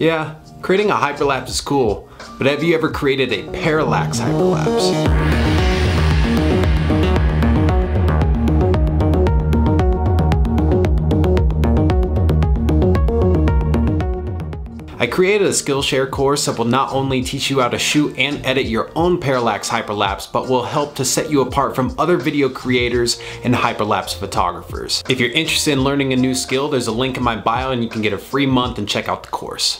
Yeah, creating a hyperlapse is cool, but have you ever created a parallax hyperlapse? I created a Skillshare course that will not only teach you how to shoot and edit your own parallax hyperlapse, but will help to set you apart from other video creators and hyperlapse photographers. If you're interested in learning a new skill, there's a link in my bio and you can get a free month and check out the course.